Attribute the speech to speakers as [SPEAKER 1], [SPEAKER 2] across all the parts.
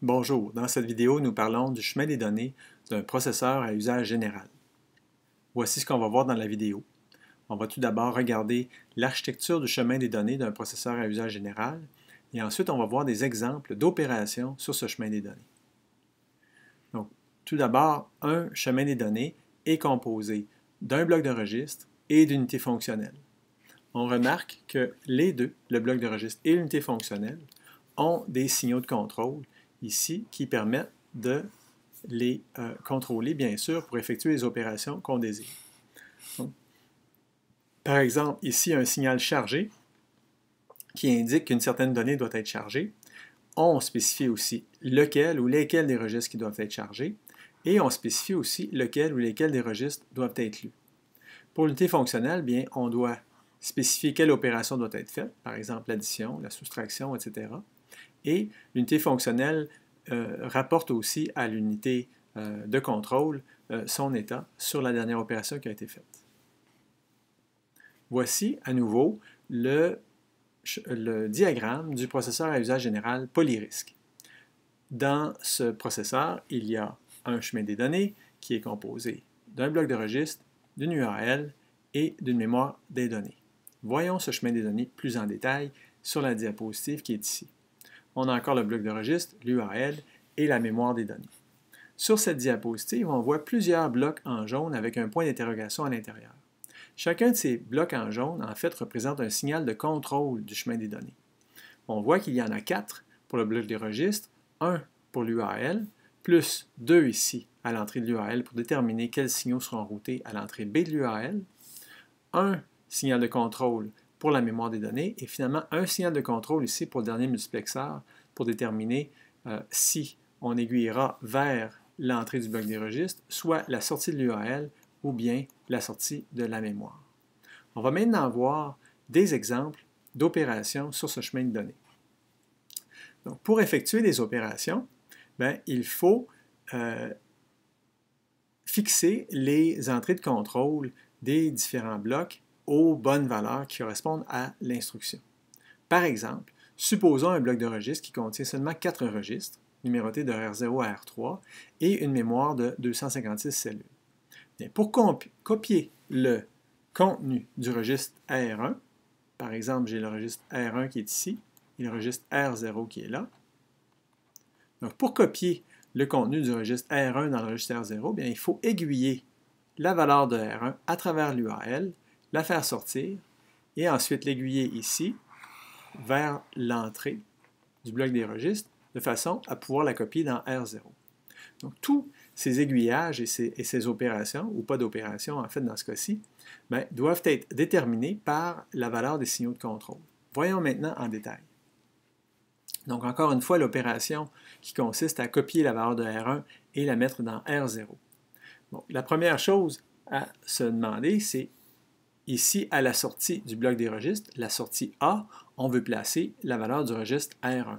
[SPEAKER 1] Bonjour, dans cette vidéo, nous parlons du chemin des données d'un processeur à usage général. Voici ce qu'on va voir dans la vidéo. On va tout d'abord regarder l'architecture du chemin des données d'un processeur à usage général et ensuite on va voir des exemples d'opérations sur ce chemin des données. Donc, tout d'abord, un chemin des données est composé d'un bloc de registre et d'unités fonctionnelles. On remarque que les deux, le bloc de registre et l'unité fonctionnelle, ont des signaux de contrôle ici qui permettent de les euh, contrôler, bien sûr, pour effectuer les opérations qu'on désire. par exemple, ici, un signal chargé qui indique qu'une certaine donnée doit être chargée. On spécifie aussi lequel ou lesquels des registres qui doivent être chargés et on spécifie aussi lequel ou lesquels des registres doivent être lus. Pour l'unité fonctionnelle, bien, on doit spécifier quelle opération doit être faite, par exemple l'addition, la soustraction, etc. Et l'unité fonctionnelle euh, rapporte aussi à l'unité euh, de contrôle euh, son état sur la dernière opération qui a été faite. Voici à nouveau le, diagramme du processeur à usage général Polyrisc. Dans ce processeur, il y a un chemin des données qui est composé d'un bloc de registre, d'une URL et d'une mémoire des données. Voyons ce chemin des données plus en détail sur la diapositive qui est ici on a encore le bloc de registre, l'URL et la mémoire des données. Sur cette diapositive, on voit plusieurs blocs en jaune avec un point d'interrogation à l'intérieur. Chacun de ces blocs en jaune, en fait, représente un signal de contrôle du chemin des données. On voit qu'il y en a quatre pour le bloc des registres, un pour l'URL, plus deux ici à l'entrée de l'URL pour déterminer quels signaux seront routés à l'entrée B de l'URL, un signal de contrôle pour la mémoire des données et finalement un signal de contrôle ici pour le dernier multiplexeur pour déterminer euh, si on aiguillera vers l'entrée du bloc des registres, soit la sortie de l'URL ou bien la sortie de la mémoire. On va maintenant voir des exemples d'opérations sur ce chemin de données. Donc, pour effectuer des opérations, ben, il faut euh, fixer les entrées de contrôle des différents blocs aux bonnes valeurs qui correspondent à l'instruction. Par exemple, supposons un bloc de registre qui contient seulement quatre registres, numérotés de R0 à R3, et une mémoire de 256 cellules. pour copier le contenu du registre R1, par exemple, j'ai le registre R1 qui est ici, et le registre R0 qui est là. Donc, pour copier le contenu du registre R1 dans le registre R0, bien, il faut aiguiller la valeur de R1 à travers l'URL la faire sortir et ensuite l'aiguiller ici vers l'entrée du bloc des registres de façon à pouvoir la copier dans R0. Donc, tous ces aiguillages et ces, opérations, ou pas d'opérations en fait dans ce cas-ci, ben, doivent être déterminés par la valeur des signaux de contrôle. Voyons maintenant en détail. Donc, encore une fois, l'opération qui consiste à copier la valeur de R1 et la mettre dans R0. la première chose à se demander, c'est Ici, à la sortie du bloc des registres, la sortie A, on veut placer la valeur du registre R1.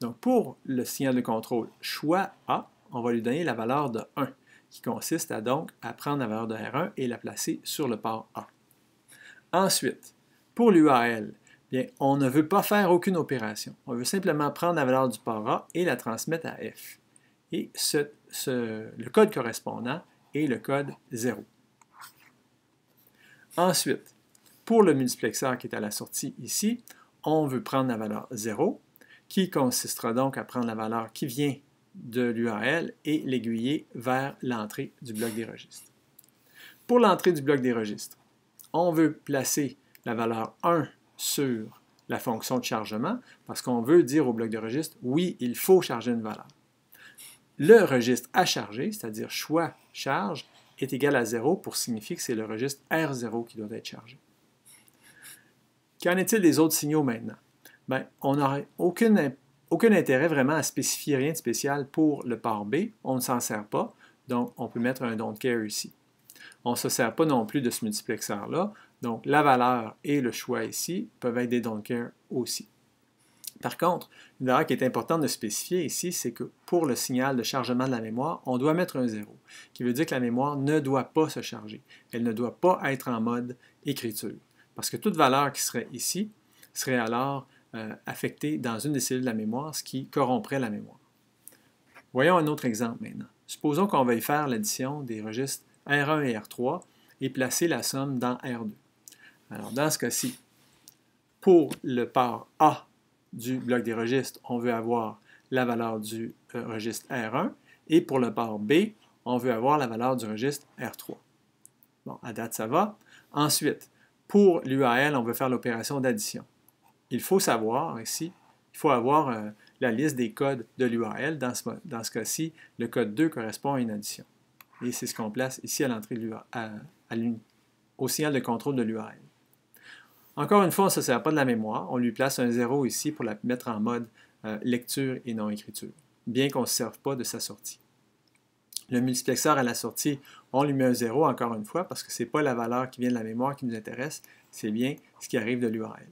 [SPEAKER 1] Donc, pour le signal de contrôle choix A, on va lui donner la valeur de 1, qui consiste donc à prendre la valeur de R1 et la placer sur le port A. Ensuite, pour bien, on ne veut pas faire aucune opération. On veut simplement prendre la valeur du port A et la transmettre à F. Et le code correspondant est le code 0. Ensuite, pour le multiplexeur qui est à la sortie ici, on veut prendre la valeur 0, qui consistera donc à prendre la valeur qui vient de l'URL et l'aiguiller vers l'entrée du bloc des registres. Pour l'entrée du bloc des registres, on veut placer la valeur 1 sur la fonction de chargement parce qu'on veut dire au bloc de registre, oui, il faut charger une valeur. Le registre à charger, c'est-à-dire choix charge, est égal à 0 pour signifier que c'est le registre R0 qui doit être chargé. Qu'en est-il des autres signaux maintenant? Bien, on n'aurait aucun, aucun intérêt vraiment à spécifier rien de spécial pour le port B. On ne s'en sert pas, donc on peut mettre un don't care ici. On ne se sert pas non plus de ce multiplexeur-là, donc la valeur et le choix ici peuvent être des don't care aussi. Par contre, une valeur qui est importante de spécifier ici, c'est que pour le signal de chargement de la mémoire, on doit mettre un 0, qui veut dire que la mémoire ne doit pas se charger. Elle ne doit pas être en mode écriture. Parce que toute valeur qui serait ici serait alors euh, affectée dans une des cellules de la mémoire, ce qui corromprait la mémoire. Voyons un autre exemple maintenant. Supposons qu'on veuille faire l'addition des registres R1 et R3 et placer la somme dans R2. Alors, dans ce cas-ci, pour le port A du bloc des registres, on veut avoir la valeur du euh, registre R1 et pour le port B, on veut avoir la valeur du registre R3. Bon, à date, ça va. Ensuite, pour l'UAL, on veut faire l'opération d'addition. Il faut savoir ici, il faut avoir euh, la liste des codes de l'URL. Dans ce, cas-ci, le code 2 correspond à une addition. Et c'est ce qu'on place ici à l'entrée au signal de contrôle de l'URL. Encore une fois, on ne se sert pas de la mémoire. On lui place un 0 ici pour la mettre en mode euh, lecture et non écriture, bien qu'on ne se serve pas de sa sortie. Le multiplexeur à la sortie, on lui met un 0 encore une fois parce que ce n'est pas la valeur qui vient de la mémoire qui nous intéresse, c'est bien ce qui arrive de l'URL.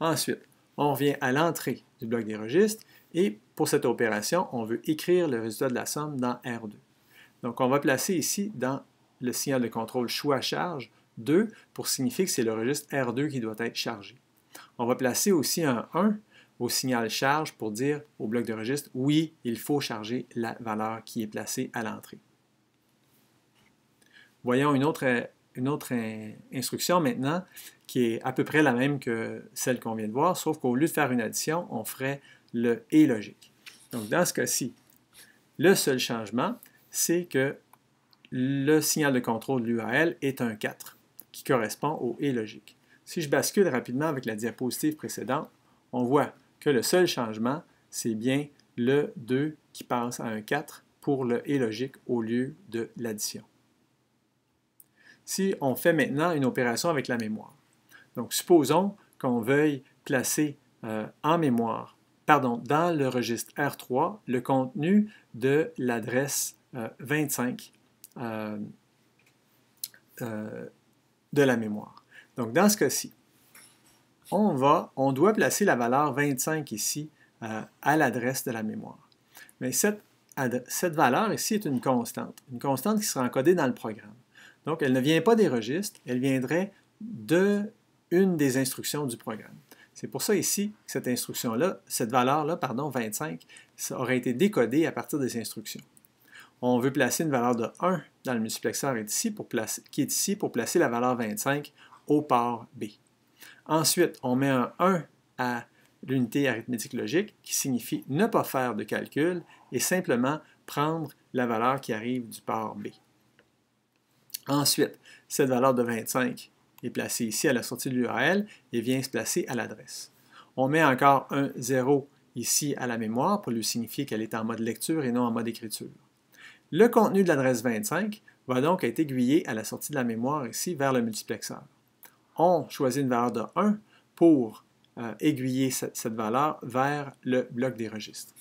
[SPEAKER 1] Ensuite, on revient à l'entrée du bloc des registres et pour cette opération, on veut écrire le résultat de la somme dans R2. Donc, on va placer ici dans le signal de contrôle choix charge 2 pour signifier que c'est le registre R2 qui doit être chargé. On va placer aussi un 1 au signal charge pour dire au bloc de registre oui, il faut charger la valeur qui est placée à l'entrée. Voyons une autre, une autre instruction maintenant qui est à peu près la même que celle qu'on vient de voir, sauf qu'au lieu de faire une addition, on ferait le et logique. Donc dans ce cas-ci, le seul changement, c'est que le signal de contrôle de l'UAL est un 4, qui correspond au et logique. Si je bascule rapidement avec la diapositive précédente, on voit que le seul changement, c'est bien le 2 qui passe à un 4 pour le et logique au lieu de l'addition. Si on fait maintenant une opération avec la mémoire, donc, supposons qu'on veuille placer euh, en mémoire, pardon, dans le registre R3, le contenu de l'adresse 25 euh, de la mémoire. Donc, dans ce cas-ci, on, on doit placer la valeur 25 ici à l'adresse de la mémoire. Mais cette, cette valeur ici est une constante, une constante qui sera encodée dans le programme. Donc, elle ne vient pas des registres, elle viendrait de une des instructions du programme. C'est pour ça ici que cette instruction-là, cette valeur-là, pardon, 25, ça aurait été décodée à partir des instructions. On veut placer une valeur de 1 dans le multiplexeur qui est ici pour placer la valeur 25 au port B. Ensuite, on met un 1 à l'unité arithmétique logique qui signifie ne pas faire de calcul et simplement prendre la valeur qui arrive du port B. Ensuite, cette valeur de 25 est placé ici à la sortie de l'URL et vient se placer à l'adresse. On met encore un 0 ici à la mémoire pour lui signifier qu'elle est en mode lecture et non en mode écriture. Le contenu de l'adresse 25 va donc être aiguillé à la sortie de la mémoire ici vers le multiplexeur. On choisit une valeur de 1 pour euh, aiguiller cette, valeur vers le bloc des registres.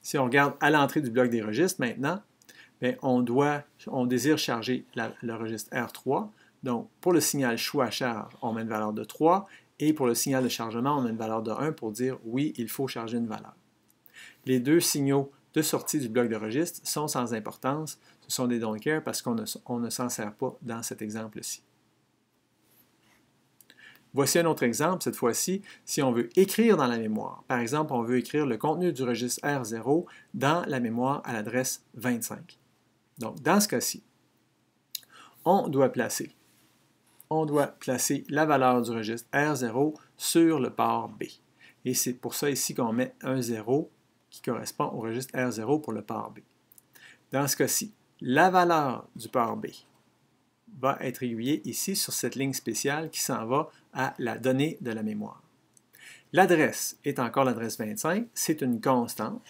[SPEAKER 1] Si on regarde à l'entrée du bloc des registres maintenant, on, doit, on désire charger le registre R3. Donc, pour le signal choix charge, on met une valeur de 3 et pour le signal de chargement, on met une valeur de 1 pour dire oui, il faut charger une valeur. Les deux signaux de sortie du bloc de registre sont sans importance. Ce sont des don't care parce qu'on ne, s'en sert pas dans cet exemple-ci. Voici un autre exemple, cette fois-ci, si on veut écrire dans la mémoire. Par exemple, on veut écrire le contenu du registre R0 dans la mémoire à l'adresse 25. Donc, dans ce cas-ci, on doit placer on doit placer la valeur du registre R0 sur le port B. Et c'est pour ça ici qu'on met un 0 qui correspond au registre R0 pour le port B. Dans ce cas-ci, la valeur du port B va être aiguillée ici sur cette ligne spéciale qui s'en va à la donnée de la mémoire. L'adresse est encore l'adresse 25, c'est une constante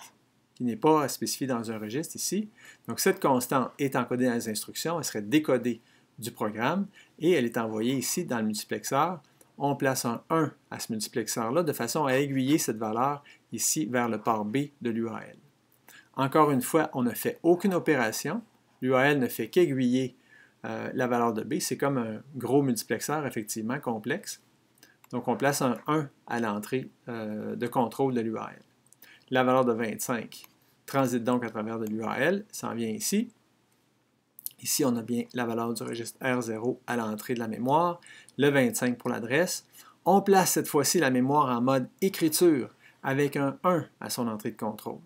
[SPEAKER 1] qui n'est pas spécifiée dans un registre ici. Donc cette constante est encodée dans les instructions, elle serait décodée du programme et elle est envoyée ici dans le multiplexeur. On place un 1 à ce multiplexeur-là de façon à aiguiller cette valeur ici vers le port B de l'URL. Encore une fois, on ne fait aucune opération. L'URL ne fait qu'aiguiller euh, la valeur de B. C'est comme un gros multiplexeur, effectivement, complexe. Donc, on place un 1 à l'entrée euh, de contrôle de l'URL. La valeur de 25 transite donc à travers de l'URL, ça en vient ici. Ici, on a bien la valeur du registre R0 à l'entrée de la mémoire, le 25 pour l'adresse. On place cette fois-ci la mémoire en mode écriture avec un 1 à son entrée de contrôle.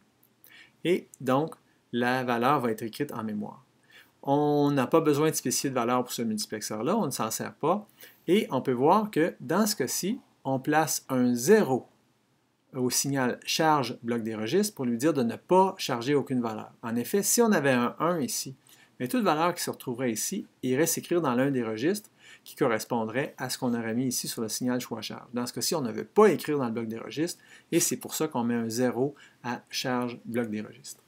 [SPEAKER 1] et donc la valeur va être écrite en mémoire. On n'a pas besoin de spécifier de valeur pour ce multiplexeur-là, on ne s'en sert pas. Et on peut voir que dans ce cas-ci, on place un 0 au signal charge bloc des registres pour lui dire de ne pas charger aucune valeur. En effet, si on avait un 1 ici, mais toute valeur qui se retrouverait ici irait s'écrire dans l'un des registres qui correspondrait à ce qu'on aurait mis ici sur le signal choix charge. Dans ce cas-ci, on ne veut pas écrire dans le bloc des registres et c'est pour ça qu'on met un 0 à charge bloc des registres.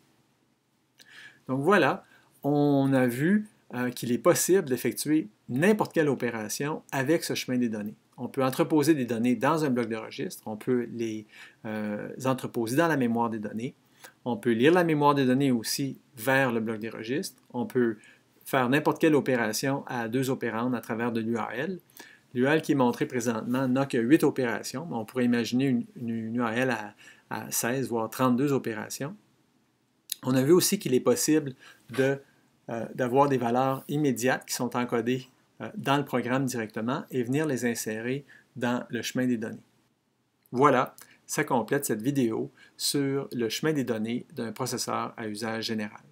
[SPEAKER 1] Donc voilà, on a vu euh, qu'il est possible d'effectuer n'importe quelle opération avec ce chemin des données. On peut entreposer des données dans un bloc de registre, on peut les euh, entreposer dans la mémoire des données, on peut lire la mémoire des données aussi vers le bloc des registres, on peut faire n'importe quelle opération à deux opérandes à travers de l'URL. L'URL qui est montré présentement n'a que 8 opérations, on pourrait imaginer une, URL à, à, 16, voire 32 opérations. On a vu aussi qu'il est possible euh, d'avoir des valeurs immédiates qui sont encodées euh, dans le programme directement et venir les insérer dans le chemin des données. Voilà, ça complète cette vidéo sur le chemin des données d'un processeur à usage général.